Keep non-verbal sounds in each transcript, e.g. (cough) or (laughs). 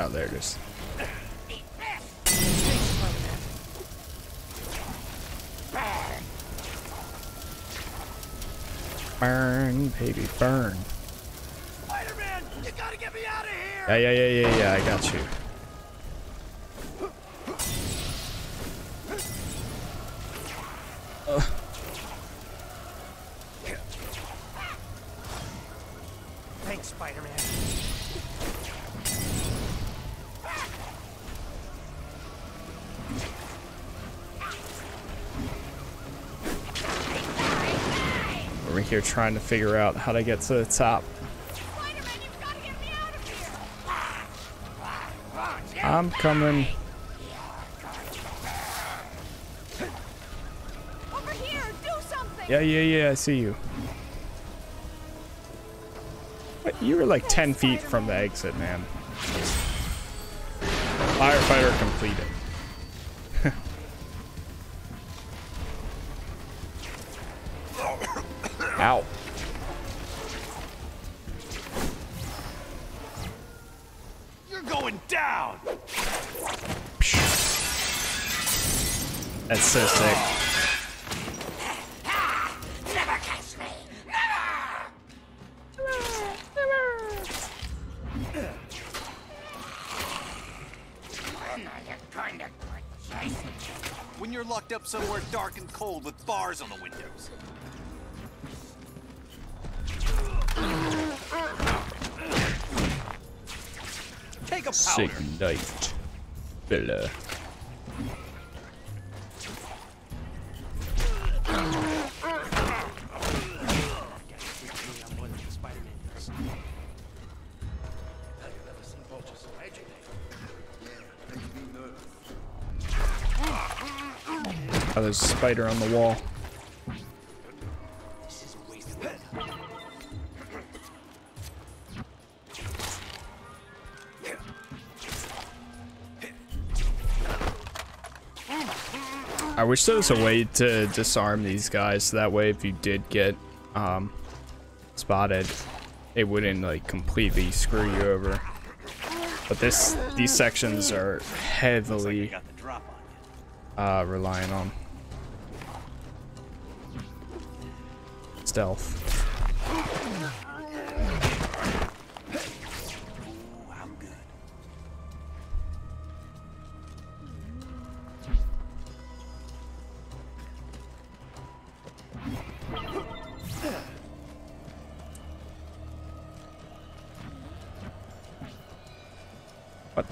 Oh, there it is. Burn, baby, burn. Spider-Man, you gotta get me out of here! Yeah, yeah, yeah, yeah, yeah, I got you. Trying to figure out how to get to the top. I'm coming. Here. Yeah, yeah, yeah, I see you. You were like 10 feet from the exit, man. Firefighter completed. When you're locked up somewhere dark and cold with bars on the windows. Take a powder. On the wall. I wish there was a way to disarm these guys so that way if you did get um, spotted, it wouldn't like completely screw you over. But this these sections are heavily uh, relying on stealth.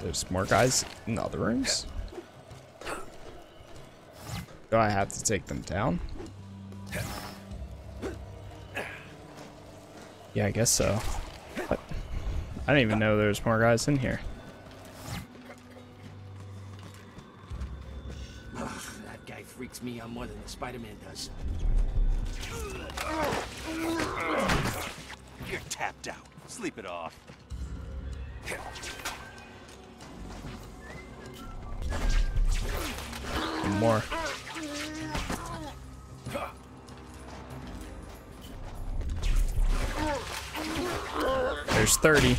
There's more guys in the other rooms. Do I have to take them down? Yeah, I guess so. What? I didn't even know there's more guys in here. That guy freaks me out more than the Spider-Man does. You're tapped out. Sleep it off. More. There's 30.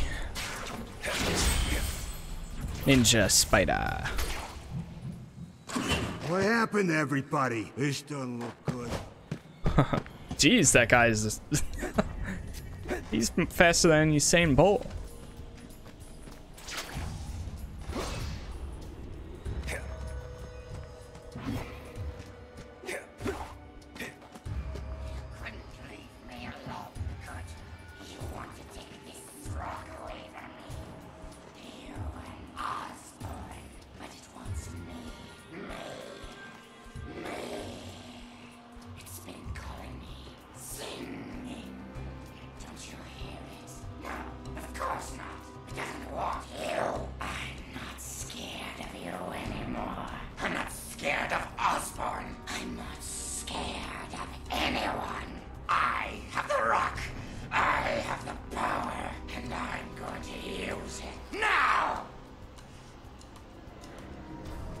Ninja spider. What happened to everybody? This doesn't look good. (laughs) Jeez, that guy's. (laughs) He's faster than Usain Bolt.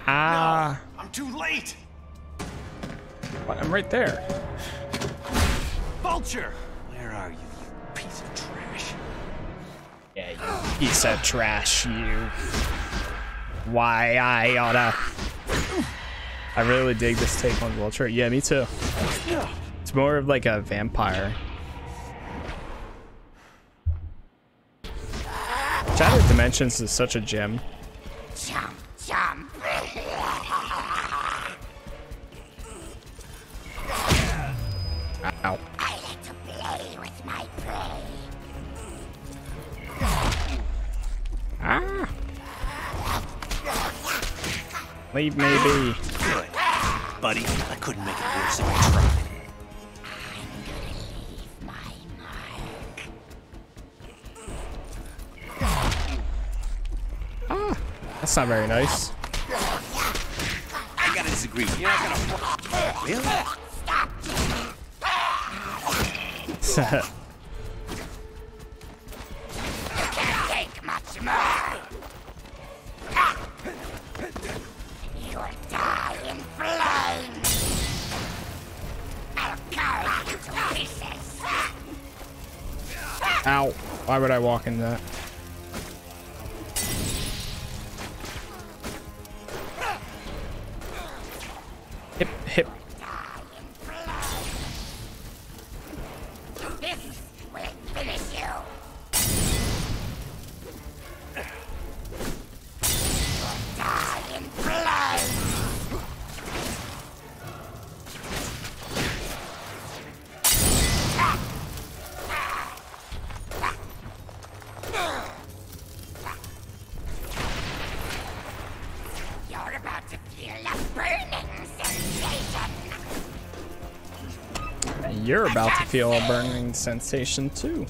Ah, I'm too late. what? I'm right there. Vulture, where are you, you piece of trash? Yeah, you Piece of trash, you. Why I oughta. I really dig this take on Vulture. Yeah, me too. It's more of like a vampire. Shattered Dimensions is such a gem. Leave me be. Good. Buddy, I couldn't make it worse if I tried. My. That's not very nice. I gotta disagree. You're not gonna. Really? (laughs) Why would I walk in that? Hip, hip. You're about to feel a burning sensation too.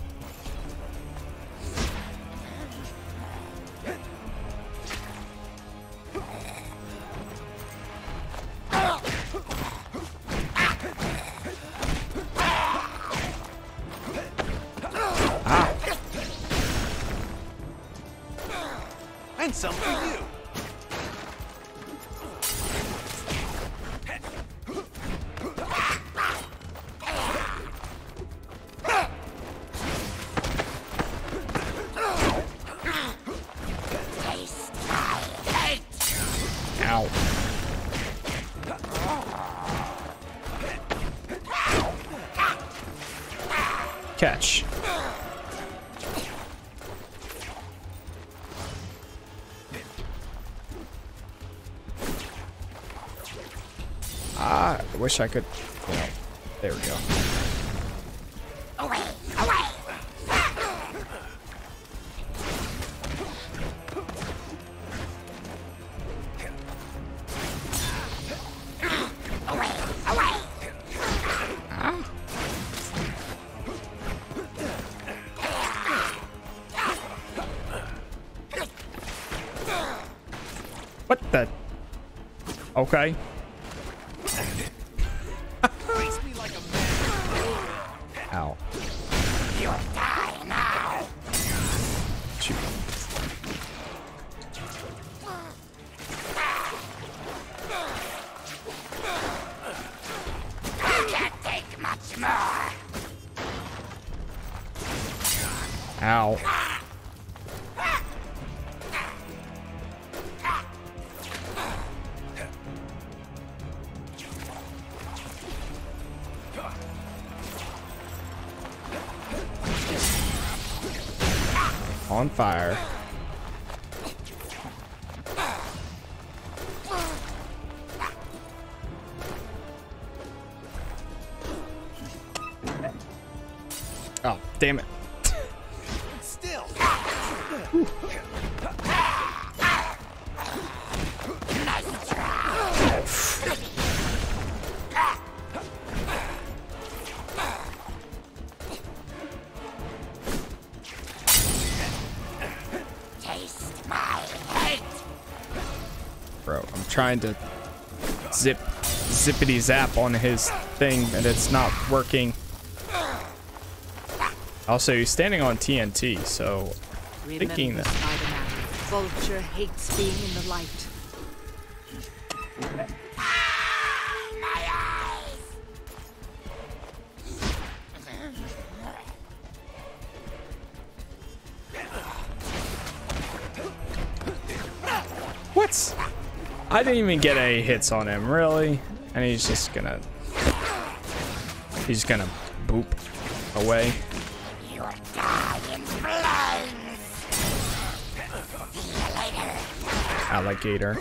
I wish I could. You know, there we go. Away, away. Away, away. What the? Okay. Bro, I'm trying to zip zippity zap on his thing and it's not working. Also, he's standing on TNT, so thinking that Vulture hates being in the light. I didn't even get any hits on him, really. And he's just gonna... He's gonna boop away. Die in flames. Alligator.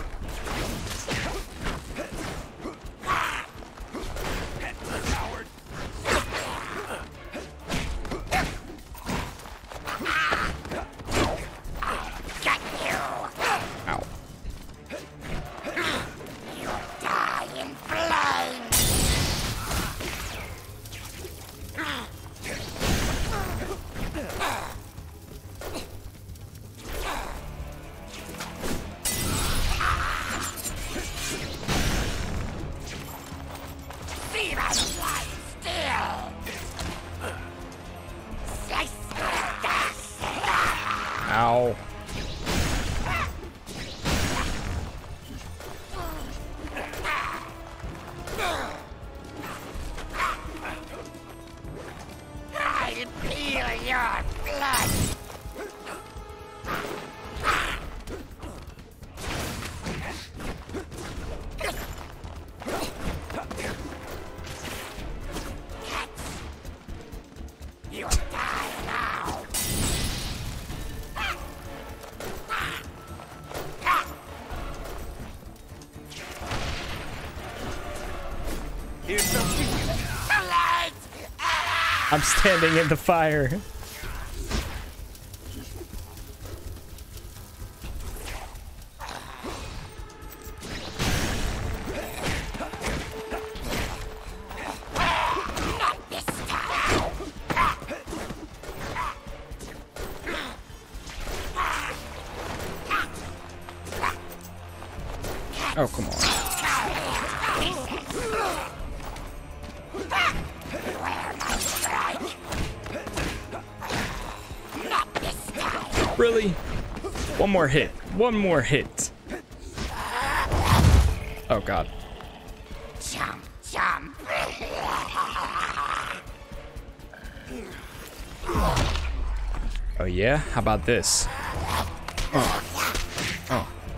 I'm standing in the fire. One more hit. Oh, God. Jump, jump. Oh, yeah? How about this? I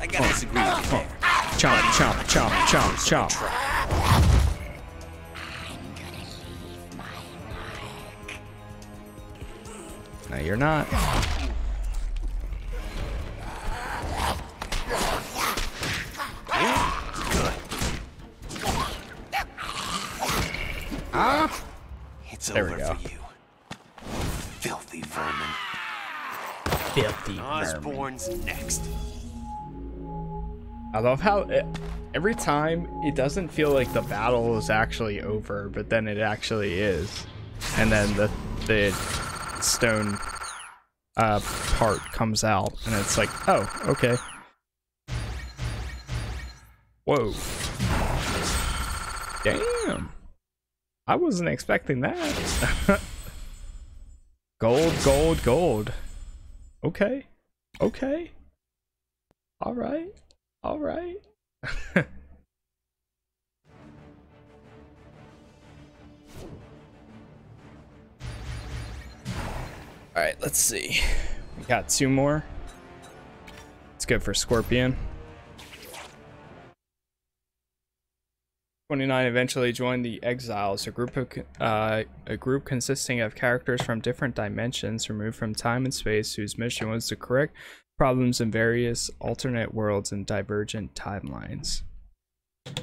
gotta disagree with you there. Chomp, chomp, chomp, chomp, chomp. I'm gonna leave my mark. No, you're not. It's There we over go. for you. Filthy vermin. Filthy Osborne's next. I love how it, every time it doesn't feel like the battle is actually over, but then it actually is. And then the the stone uh part comes out and it's like, "Oh, okay." Whoa. Damn. I wasn't expecting that. gold, gold, gold. Okay. Okay. All right. All right. (laughs) All right, let's see. We got two more. It's good for Scorpion. 29 eventually joined the Exiles, a group of uh, a group consisting of characters from different dimensions removed from time and space whose mission was to correct problems in various alternate worlds and divergent timelines.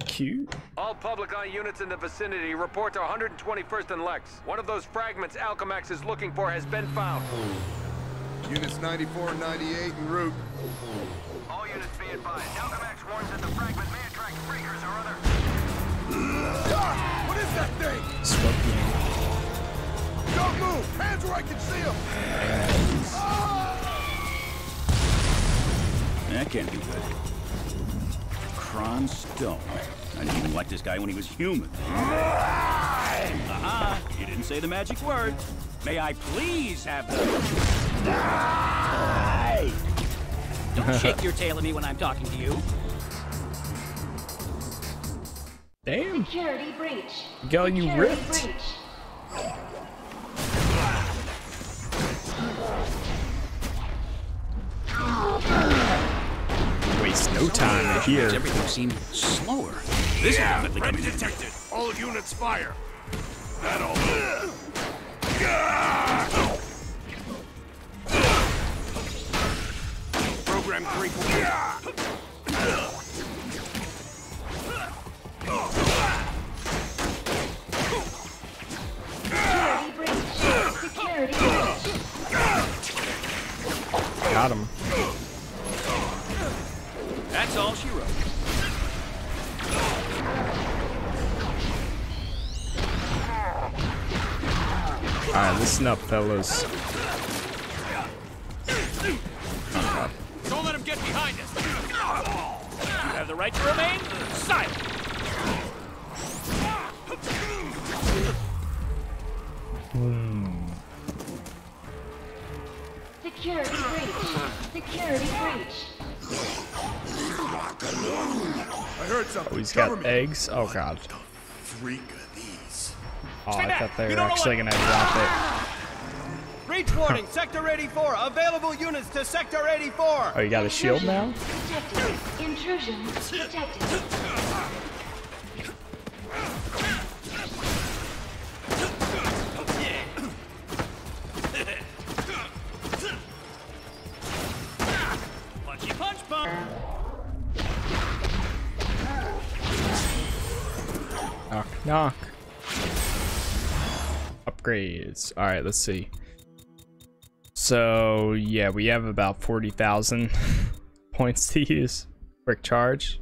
Cute. All public eye units in the vicinity report to 121st and Lex. One of those fragments Alchemax is looking for has been found. Units 94 and 98 en route. All units be advised. Alchemax warns that the fragment may attract freakers or other... Ah! What is that thing? Scorpion. Don't move! Hands where I can see them! That can't be good. Kron Stone. I didn't even like this guy when he was human. Uh-uh. You didn't say the magic word. May I please have the... Don't shake your tail at me when I'm talking to you. Damn. Security breach. Girl, you Security ripped. breach. Waste no no time to hear. Everything seem slower. This is definitely Ready detected. All units fire. That'll. Program three Got him. That's all she wrote. Alright, listen up, fellas. Don't let him get behind us. You have the right to remain silent. Security breach. Security breach. I heard something. Oh, he's got Cover me. eggs? Oh god. Freak of these. Oh, Stay I back. thought they were actually gonna drop it. (laughs) Breach warning, Sector 84. Available units to Sector 84. Oh, you got a shield now? Detected. Intrusion detected. Knock. Upgrades. Alright, let's see. So, yeah, we have about 40,000 (laughs) points to use. Quick charge.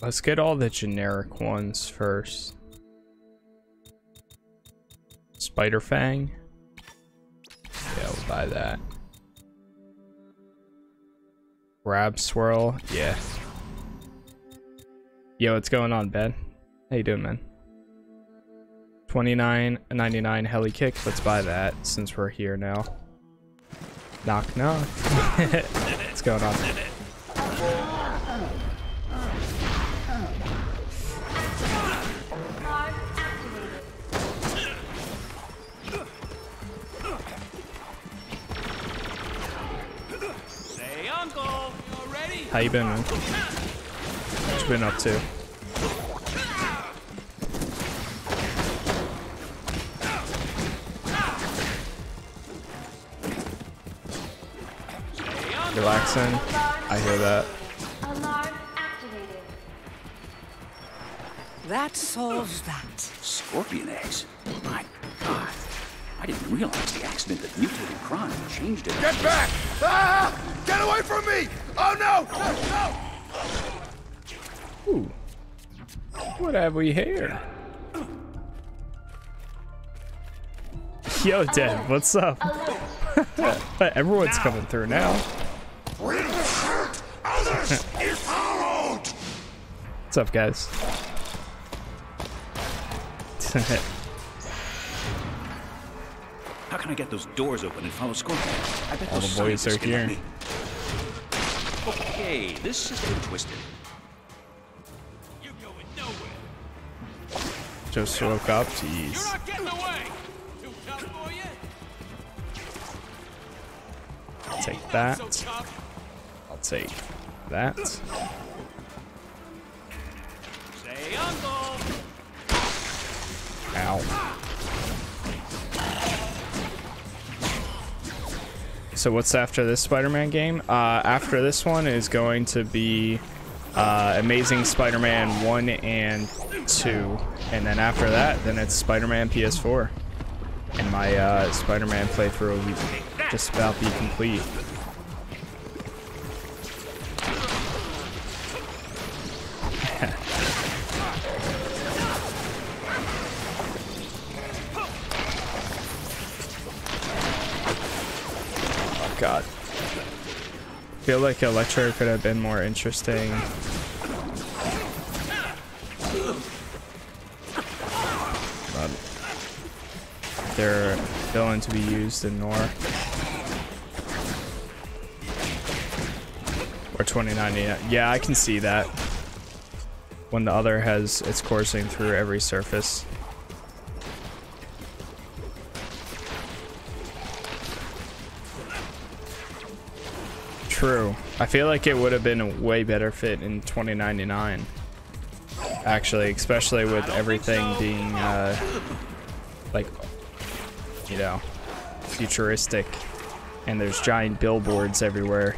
Let's get all the generic ones first. Spider Fang. Yeah, we'll buy that. Grab Swirl. Yeah. Yo, what's going on, Ben? How you doing, man? 29.99 heli kick. Let's buy that since we're here now. Knock knock. (laughs) what's going on? Alarm activated. Say uncle. You ready? How you been, man? What you been up to? Say. Relaxing. I hear that. That solves that. Scorpion eggs. My God. I didn't realize the accident that mutated Kron changed it. Get back! Ah! Get away from me! Oh no! No! Ooh. What have we here? Yo, Dad, what's up? (laughs) Everyone's coming through now. What's up, guys? How can I get those doors open and follow Scorpion? I bet All the boys are here. Okay, this is getting twisted. Just woke up. Jeez. not getting away. Too tough for you? I'll take that. I'll take that. Say. Ow. So what's after this Spider-Man game? Uh, after this one is going to be uh, Amazing Spider-Man 1 and 2. And then after that, then it's Spider-Man PS4. And my uh, Spider-Man playthrough will just about be complete. (laughs) Oh god. feel like Electro could have been more interesting. They're villain to be used in Noir. Or 2090. Yeah, I can see that. When the other has it's coursing through every surface. True. I feel like it would have been a way better fit in 2099. Actually, especially with everything being, uh, like, you know, futuristic. And there's giant billboards everywhere.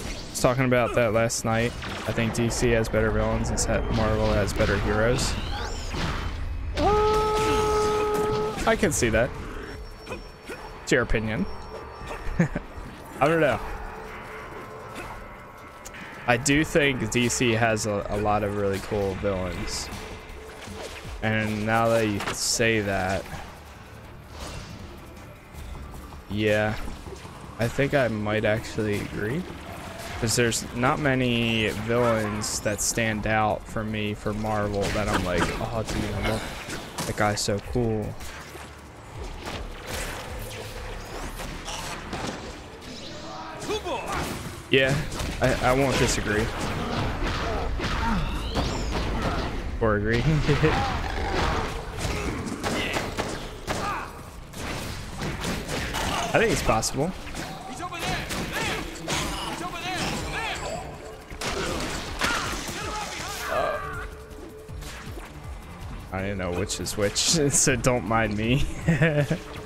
I was talking about that last night. I think DC has better villains and Marvel has better heroes. I can see that. It's your opinion. (laughs) I don't know. I do think DC has a, a lot of really cool villains. And now that you say that, yeah, I think I might actually agree. Because there's not many villains that stand out for me for Marvel that I'm like, oh dude, I love that guy's so cool. Yeah, I, I won't disagree. Or agree. (laughs) I think it's possible. I don't know which is which, (laughs) so don't mind me. (laughs)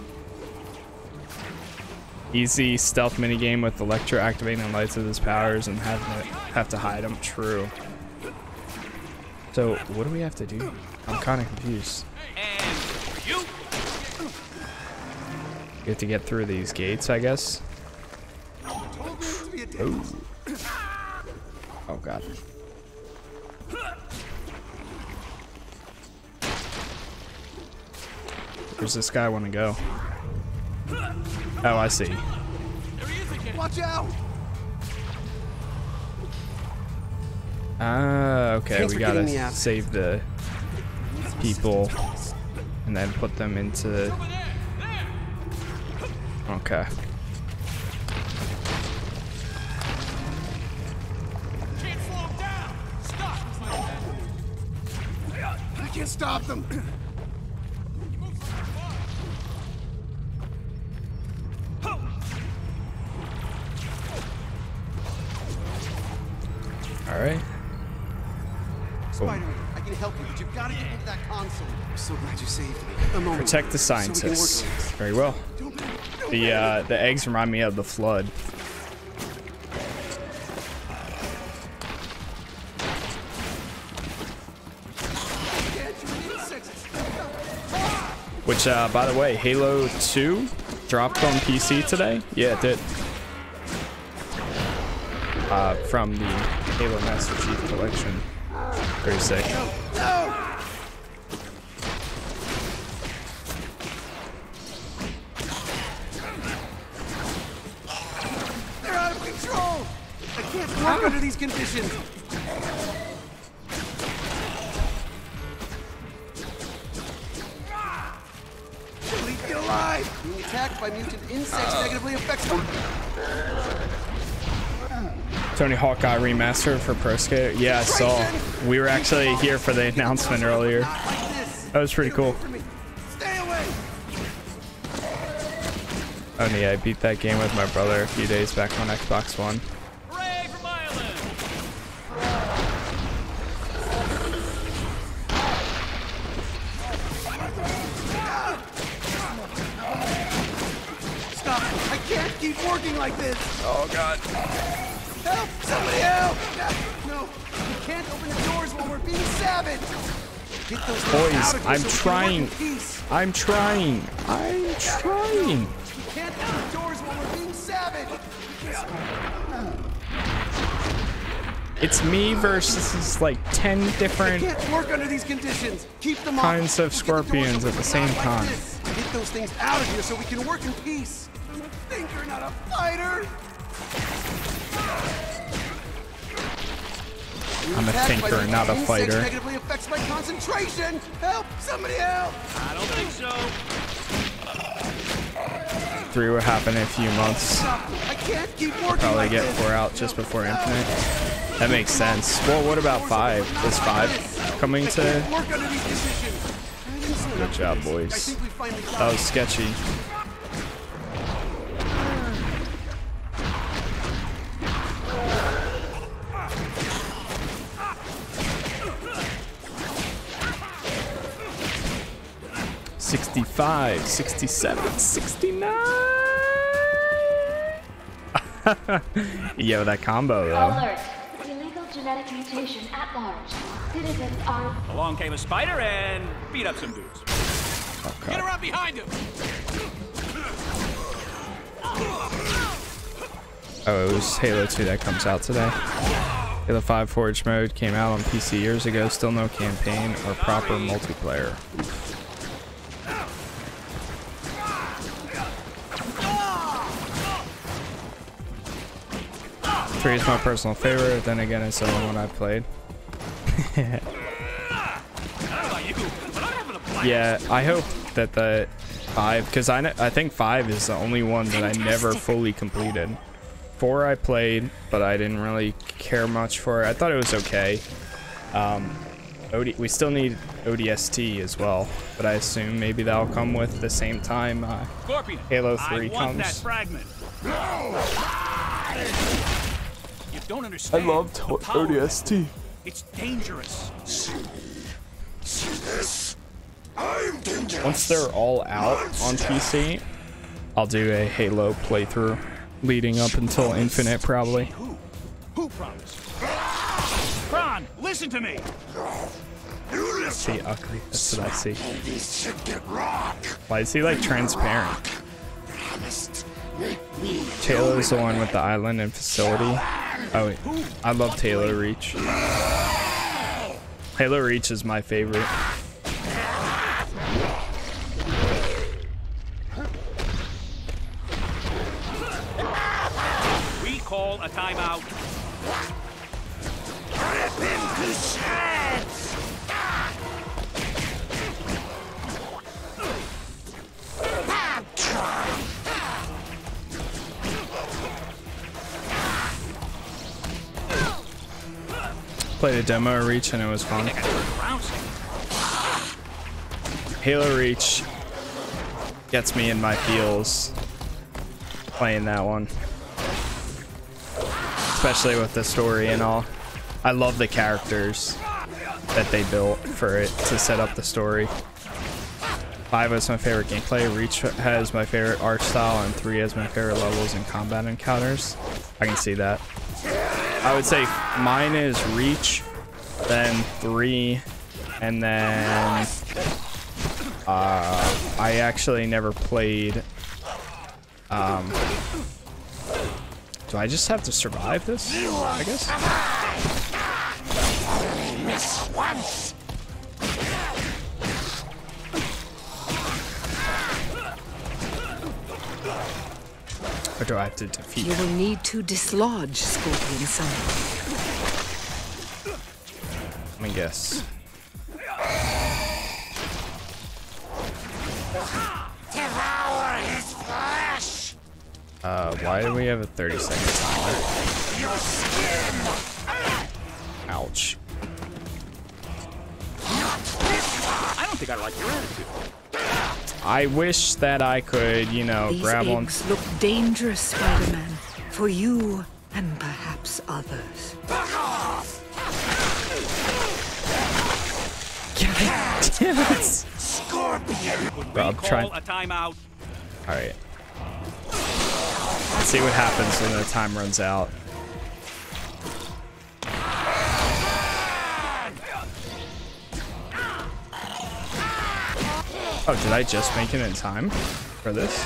Easy stealth minigame with Electro activating the lights of his powers and have to, have to hide them. True. So, what do we have to do? I'm kind of confused. You have to get through these gates, I guess. Oh, oh God. Where's this guy want to go? Oh, I see. Watch out! Ah, okay. Thanks we for getting me gotta save the people and then put them into. Okay. I can't stop them. Protect the scientists. Very well. The uh, the eggs remind me of the flood. Which, uh, by the way, Halo 2 dropped on PC today. Yeah, it did. Uh, from the Halo Master Chief Collection. Very sick. Conditions! Please get alive! Being attacked by mutant insects ah. negatively affects them. Tony Hawk got remastered for Pro Skater. Yeah, I saw. We were actually here for the announcement earlier. That was pretty cool. Stay away! Oh yeah, I beat that game with my brother a few days back on Xbox One. Boys, I'm trying. I'm trying. I'm trying. It's me versus like 10 different can't work under these conditions! Keep them off! kinds of scorpions at the same time. Get those things out of here so we can work in peace! I'm a thinker, not a fighter! I'm a Attacked thinker, not a insects fighter. negatively affects my concentration! Help! Somebody help! I don't think so. Three will happen in a few months. I can't keep working Probably like get this. four out just before Infinite. That makes sense. Well, what about five? Is five coming to Work under these conditions. Good job, boys. think we finally got That was sketchy. Sixty-five, sixty-seven, sixty-nine. (laughs) Yo, that combo though. Alert. Illegal genetic mutation at large. Citizens are Along came a spider and beat up some dudes. Okay. Get around behind him! Oh, it was Halo 2 that comes out today. Halo 5 Forge mode came out on PC years ago, still no campaign or proper multiplayer. Three is my personal favorite, then again it's the only one I've played. (laughs) yeah, I hope that the five, because I, I think five is the only one that I never fully completed. Four I played, but I didn't really care much for it. I thought it was okay. Um, OD, we still need ODST as well, but I assume maybe that'll come with the same time uh, Scorpion, Halo I 3 want that comes. Fragment. You don't understand. love the power of it. ODST. It's dangerous. Once they're all out on PC, I'll do a Halo playthrough leading up until Infinite probably. Who? Who promised? Kron, listen to me. See ugly. That's what I see. Why is he like transparent? Taylor's the one with the island and facility. Oh, wait. I love Taylor Reach. Halo Reach is my favorite. We call a timeout. Played a demo of Reach and it was fun. Halo Reach gets me in my feels playing that one. Especially with the story and all. I love the characters that they built for it to set up the story. Five is my favorite gameplay. Reach has my favorite art style, and three has my favorite levels and combat encounters. I can see that. I would say mine is Reach, then three, and then uh, I actually never played. Um, do I just have to survive this? I guess. Or do I have to defeat? You will need to dislodge Scorpion Summon. Let me guess. Devour his flesh. Uh, why do we have a 30 second timer? Your skin. Ouch. I don't think I like your attitude. I wish that I could, you know, These grab on. eggs look dangerous, Spider-Man. For you and perhaps others. Back off. Damn it. We Scorpion. Rob, call try. a timeout. Alright. Let's see what happens when the time runs out. Oh, did I just make it in time for this?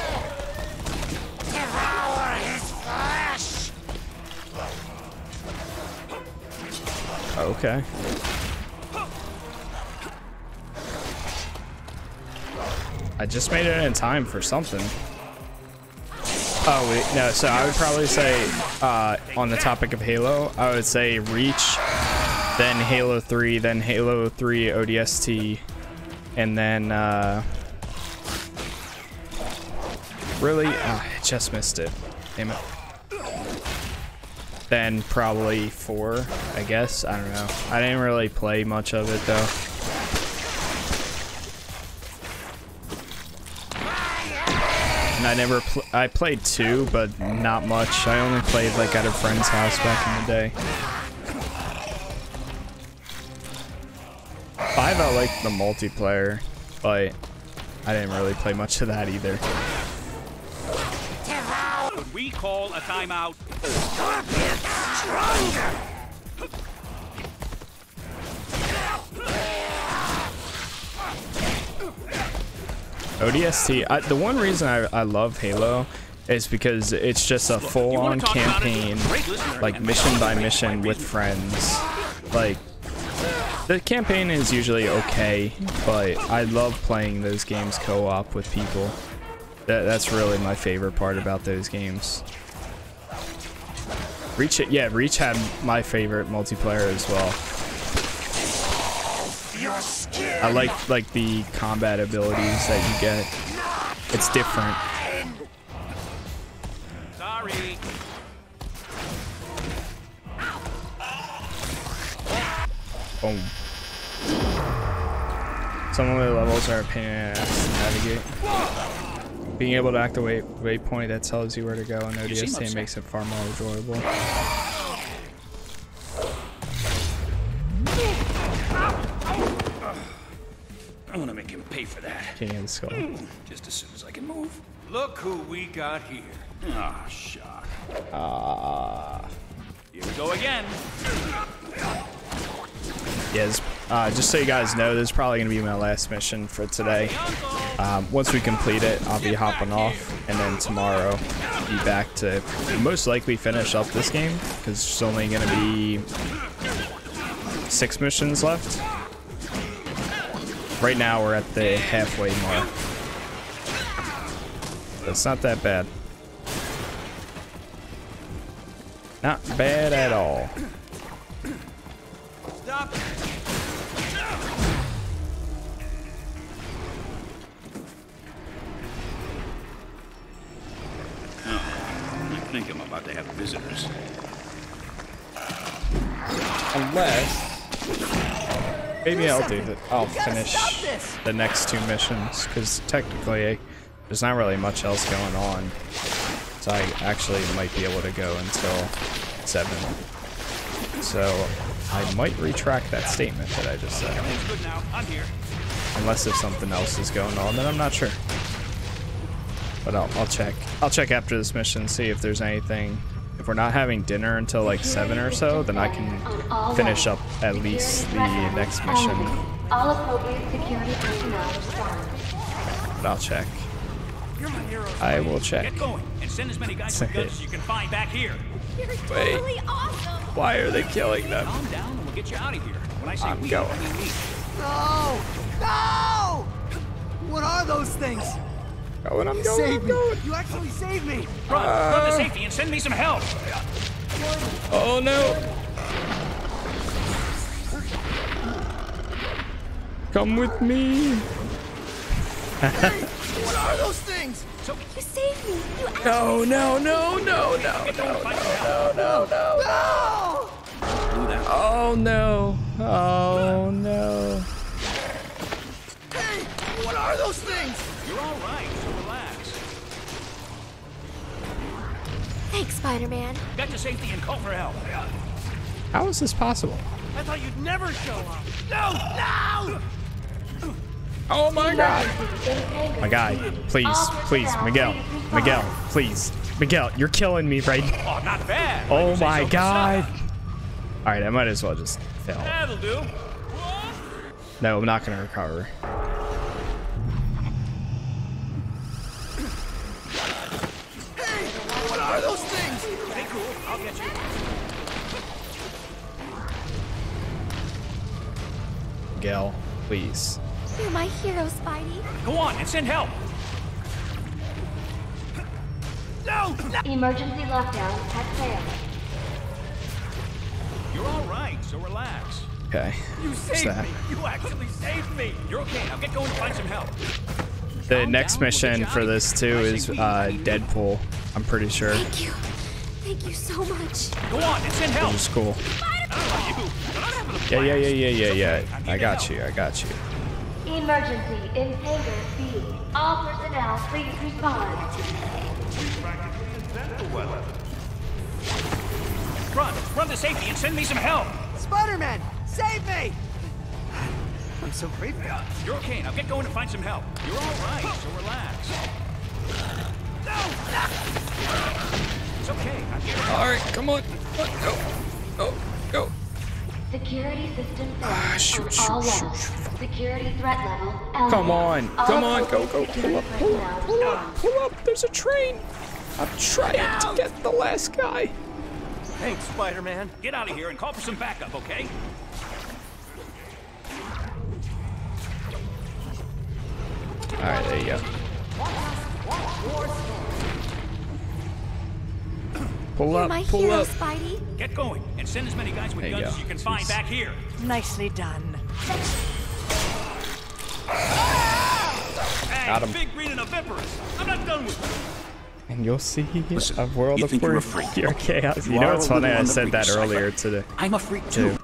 Flesh. Okay. I just made it in time for something. Oh, wait, no, so I would probably say, uh, on the topic of Halo, I would say Reach, then Halo 3, then Halo 3 ODST, and then, uh, Really? Ah, I just missed it. Damn it. Then probably four, I guess. I don't know. I didn't really play much of it though. And I never, pl I played two, but not much. I only played like at a friend's house back in the day. Five, I liked the multiplayer, but I didn't really play much of that either. We call a timeout. ODST, I, the one reason I, I love Halo is because it's just a full-on campaign, like mission by mission with friends. Like, the campaign is usually okay, but I love playing those games co-op with people. That, that's really my favorite part about those games. Reach it, yeah, Reach had my favorite multiplayer as well. I like like the combat abilities that you get. It's different. Sorry. Boom. Some of the levels are a pain in the ass to navigate. Being able to activate waypoint that tells you where to go in You ODST makes it far more enjoyable. I'm gonna make him pay for that. King of Skull. Just as soon as I can move. Look who we got here. Ah, shock. Ah. Here we go again. Yes. Uh, just so you guys know, this is probably going to be my last mission for today. Um, once we complete it, I'll be hopping off, and then tomorrow be back to most likely finish up this game because there's only going to be six missions left. Right now, we're at the halfway mark. It's not that bad. Not bad at all. Maybe I'll do that. I'll finish the next two missions because technically there's not really much else going on. So I actually might be able to go until seven. So I might retract that statement that I just said. Everything's good now. I'm here. Unless if something else is going on, then I'm not sure. But I'll, I'll check. I'll check after this mission, see if there's anything if we're not having dinner until like 7 or so, then I can finish up at least the next mission. All But I'll check. I will check. (laughs) Wait. Why are they killing them? I'm going. No! No! What are those things? Going, I'm You going, saved I'm me. You actually saved me. Run, run Uh. to safety and send me some help. Oh no! Come with me. What are those things? You saved me. You actually No, no, no, no, no, no, no, no, no, no. No! Oh no. Oh no. Thanks, Spider-Man. Get to safety and call for help. How is this possible? I thought you'd never show up. No! No! Oh my god. My guy, please, please, Miguel, Miguel, please. Miguel, you're killing me right Oh, not bad. Oh Why'd you say my so god. Alright, I might as well just fail. That'll do. No, I'm not gonna recover. Miguel, please. You're my hero, Spidey. Go on and send help. No! Emergency lockdown has failed. You're all right, so relax. Okay. You saved that? me. You actually saved me. You're okay. Now get going and find some help. The next mission for this too is uh, Deadpool. I'm pretty sure, Thank you. Thank you so much. Go on and send help. is cool. I don't know about you, but I'm having a Yeah, yeah, yeah, yeah, yeah, yeah. I'm I here to got you. I got you. Emergency in Hangar B. All personnel, please respond. Run! Run to safety and send me some help! Spider-Man, save me! I'm so grateful. You're okay. Now get going and find some help. You're all right, so relax. No! It's okay. I'm here. All right, come on. Go, go, go. Security system Ah, shoot, on shoot, all shoot, levels. Security threat level elevated. Come on, All come on, go, go, pull up, pull up, pull up, pull up. There's a train. I'm trying to get the last guy. Thanks, Spider-Man. Get out of here and call for some backup, okay? All right, there you go. Pull You're up, my pull hero, up. Spidey. Get going and send as many guys with There guns go. as you can find Jeez. back here. Nicely done. Hey, Got him. big green and a viperous. I'm not done with you. And you'll see Listen, a world you of think you're a pure, freak. pure chaos. You, You know are it's funny. I said that earlier today. I'm a freak too. too.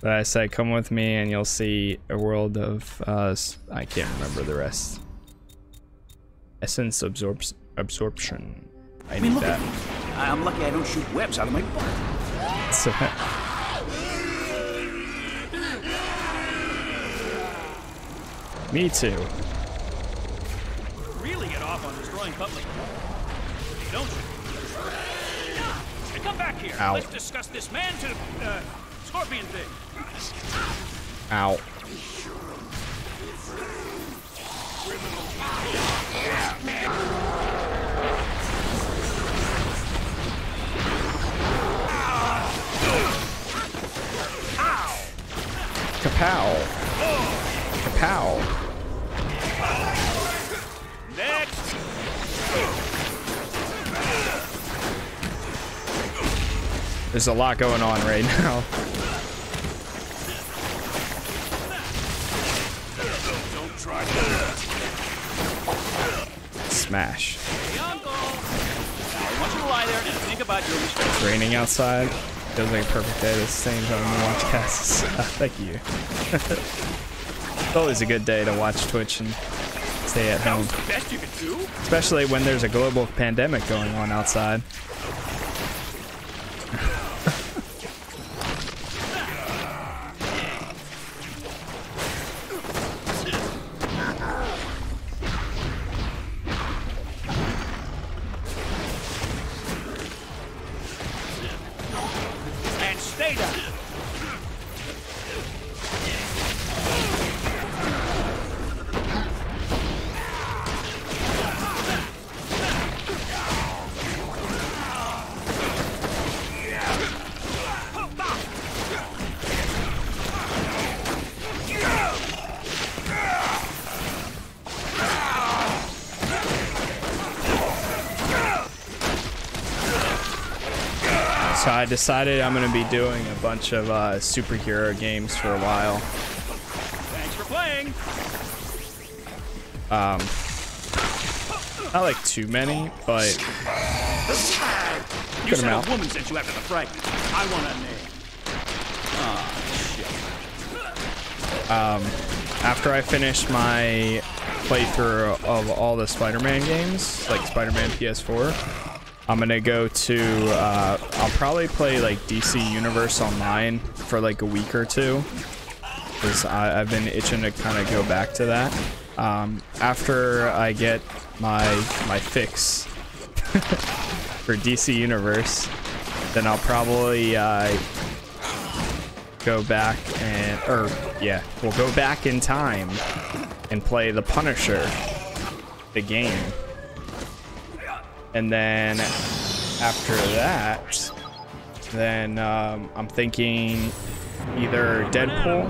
But I said, come with me and you'll see a world of, uh, I can't remember the rest. Essence absorbs absorption. I I mean, need look that. at me. I'm lucky I don't shoot webs out of my butt. So, me too. Really get off on destroying public don't you? Come back here. Ow. Let's discuss this man to uh, scorpion thing. Ow. Kapow. Kapow. Next. There's a lot going on right now. Don't try that. Smash. Hey, Now, I want you to lie there and think about your It's raining outside. Feels like a perfect day the same time to watch Casas. (laughs) Thank you. (laughs) it's always a good day to watch Twitch and stay at home. best you could do. Especially when there's a global pandemic going on outside. I decided I'm gonna be doing a bunch of uh, superhero games for a while. Thanks for playing. Um, not like too many, but You good said amount. a woman sent you after the fragment. I want a name. Ah, Um, after I finish my playthrough of all the Spider-Man games, like Spider-Man PS4, I'm gonna go to, uh, I'll probably play like DC Universe Online for like a week or two. Because I've been itching to kind of go back to that. Um, after I get my, my fix (laughs) for DC Universe, then I'll probably, uh, go back and or yeah we'll go back in time and play the punisher the game and then after that then um, i'm thinking either deadpool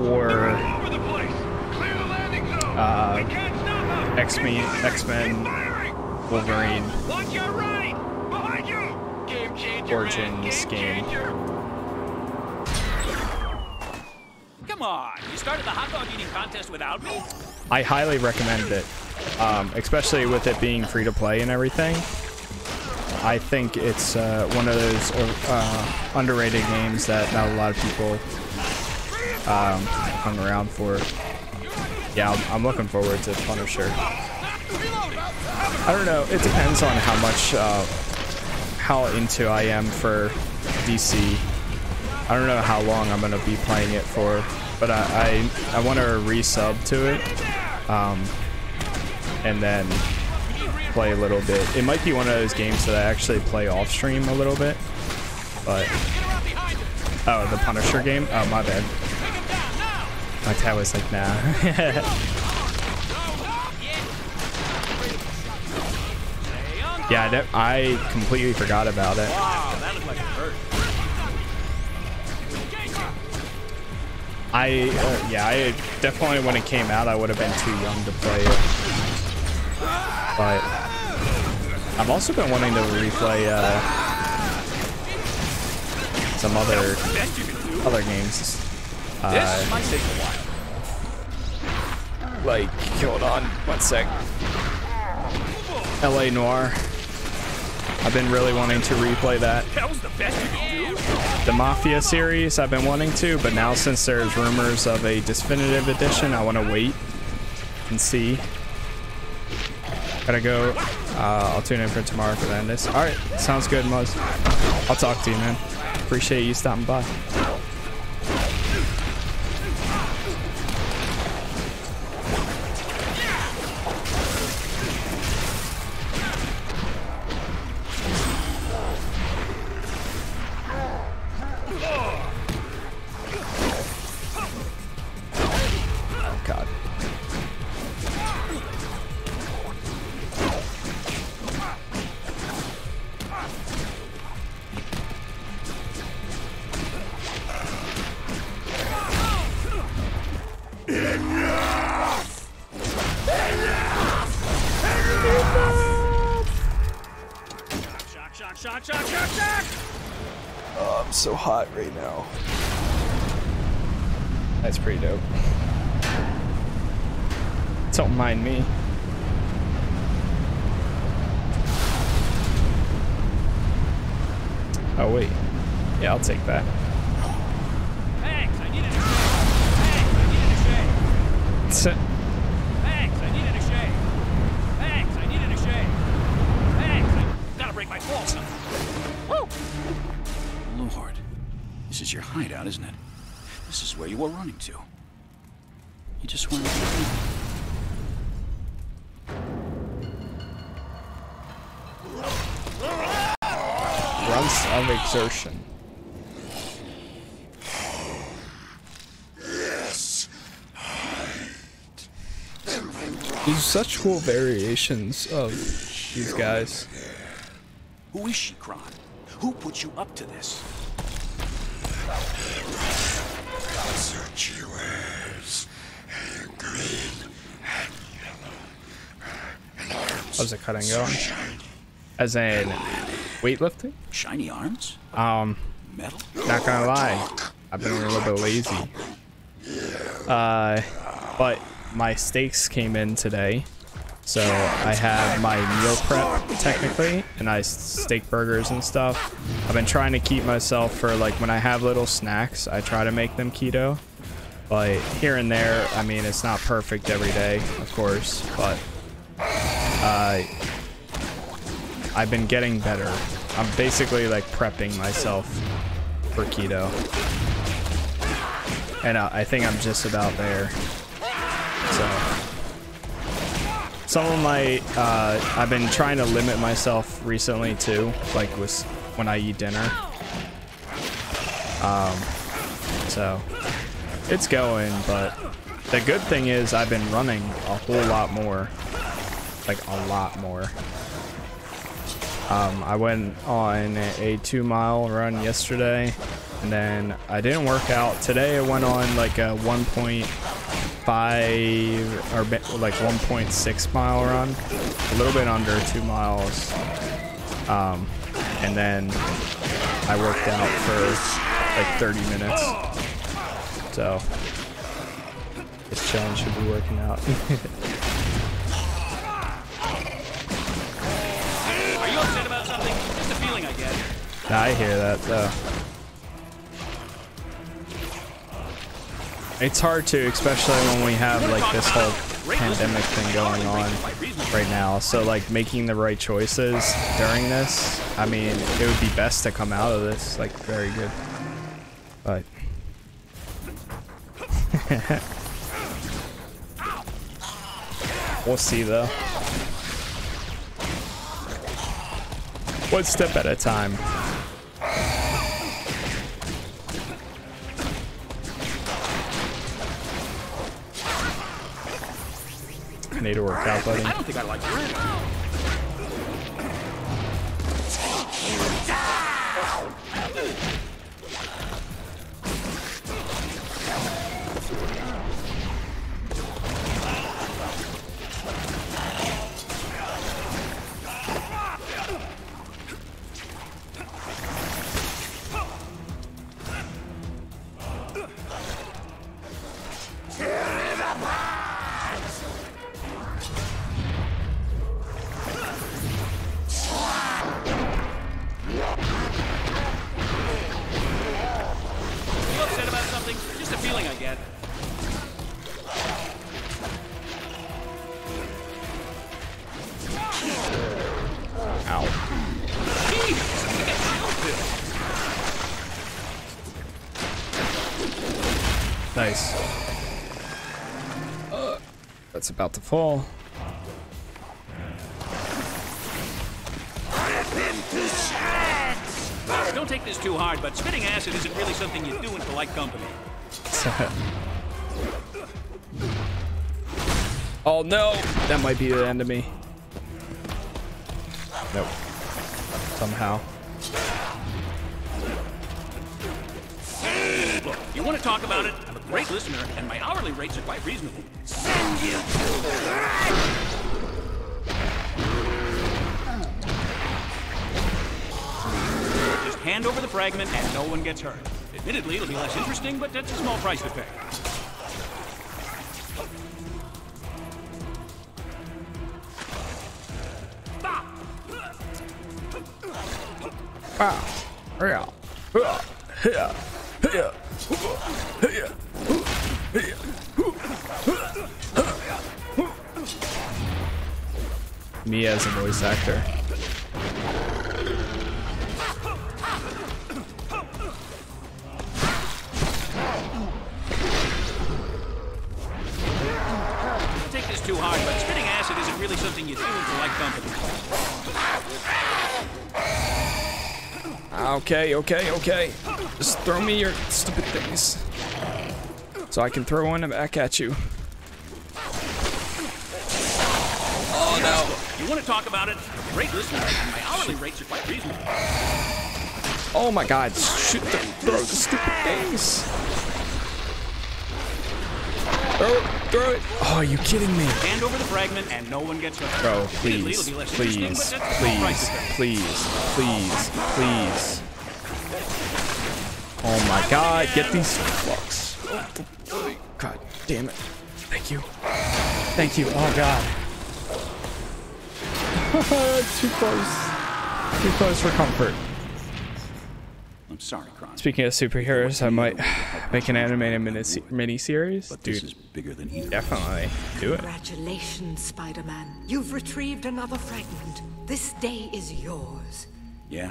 or uh, x-men x-men wolverine Watch your right! Behind you! Game changer, origins game Come on, you started the hot dog eating contest without me? I highly recommend it, um, especially with it being free to play and everything. I think it's uh, one of those uh, underrated games that not a lot of people um, hung around for. Yeah, I'm, I'm looking forward to Punisher. I don't know. It depends on how much, uh, how into I am for DC. I don't know how long I'm gonna be playing it for, but I I, I want to resub to it, um, and then play a little bit. It might be one of those games that I actually play off stream a little bit, but oh, the Punisher game. Oh, my bad. My dad was like, nah. (laughs) Yeah, that, I completely forgot about it. Wow, that looked like it hurt. I, uh, yeah, I definitely when it came out, I would have been too young to play it. But I've also been wanting to replay uh, some other other games. Uh, This might take a while. like, hold on, one sec. L.A. Noire. I've been really wanting to replay that. That was the best you could do. The Mafia series I've been wanting to, but now since there's rumors of a definitive edition, I want to wait and see. Gotta go. Uh, I'll tune in for tomorrow for the end this. All right, sounds good, Muzz. I'll talk to you, man. Appreciate you stopping by. Where you were running to. You just wanted to... Runs of exertion. These such cool variations of these guys. Who is she, Kron? Who put you up to this? Such you wears green How's it cutting going? As in weightlifting? Shiny arms? Um, Metal? not gonna lie, I've been a little bit lazy. Uh, but my steaks came in today, so I have my meal prep technically, and I steak burgers and stuff. I've been trying to keep myself for like when I have little snacks, I try to make them keto. But here and there, I mean, it's not perfect every day, of course, but uh, I've been getting better. I'm basically like prepping myself for keto. And uh, I think I'm just about there. So, some of my, uh, I've been trying to limit myself recently too, like with when I eat dinner. Um, so it's going, but the good thing is I've been running a whole lot more, like a lot more. Um, I went on a two mile run yesterday and then I didn't work out. Today I went on like a 1.5 or like 1.6 mile run, a little bit under two miles. Um, and then I worked out for like 30 minutes. So this challenge should be working out. (laughs) I hear that though. It's hard to, especially when we have like this whole pandemic thing going on right now. So like making the right choices during this, I mean, it would be best to come out of this like very good. But (laughs) we'll see though. One step at a time. I need to work out, buddy. I don't think I like. You that's about to fall. Don't take this too hard, but spitting acid isn't really something you do in polite company. (laughs) oh no, that might be the end of me. Nope. Somehow. Look, you want to talk about it? I'm a great listener, and my hourly rates are quite reasonable. Just hand over the fragment, and no one gets hurt. Admittedly, it'll be less interesting, but that's a small price to pay. Wow. Yeah. Yeah. Me as a voice actor. Take this too hard, but spitting acid isn't really something you do polite company. Okay, okay, okay. Just throw me your stupid things. So I can throw one back at you. You want to talk about it? Great listener, my hourly rates are quite reasonable. Oh my god, shoot the, throw the stupid things. Throw it, throw it. Oh, are you kidding me? Hand over the fragment, and no one gets hurt. Bro, please, it'll be less interesting, please, but that's a small price please, please, please, please. Oh my god, get these fucks. God damn it. Thank you. Thank you. Oh god. (laughs) Too close. Too close for comfort. I'm sorry, Kron. Speaking of superheroes, I might make an animated mini miniseries. But Dude, this is bigger than either. definitely do it. Congratulations, Spider-Man. You've retrieved another fragment. This day is yours. Yeah?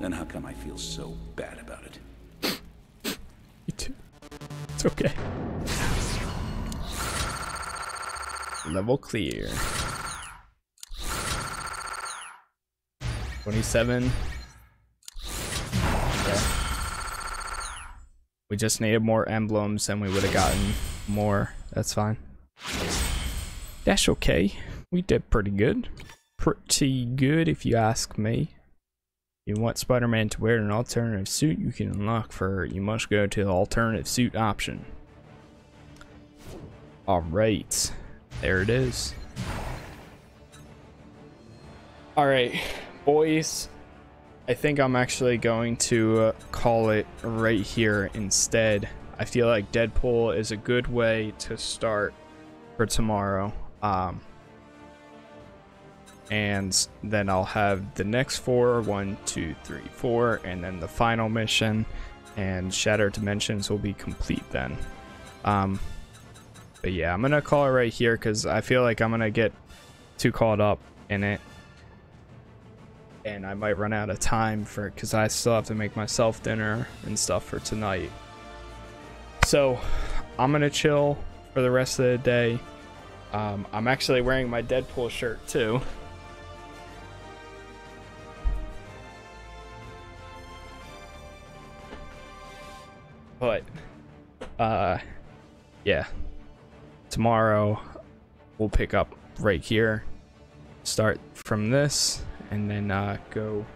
Then how come I feel so bad about it? Me too. It's okay. Level clear. 27. Okay. We just needed more emblems and we would have gotten more. That's fine. That's okay. We did pretty good. Pretty good if you ask me. You want Spider-Man to wear an alternative suit you can unlock for you must go to the alternative suit option. Alright. There it is. Alright, boys. I think I'm actually going to uh, call it right here instead. I feel like Deadpool is a good way to start for tomorrow. Um, and then I'll have the next four one, two, three, four, and then the final mission. And Shattered Dimensions will be complete then. Um, but yeah, I'm gonna call it right here because I feel like I'm gonna get too caught up in it, and I might run out of time for because I still have to make myself dinner and stuff for tonight. So I'm gonna chill for the rest of the day. Um, I'm actually wearing my Deadpool shirt too. But, uh, yeah. Tomorrow we'll pick up right here. Start from this and then uh, go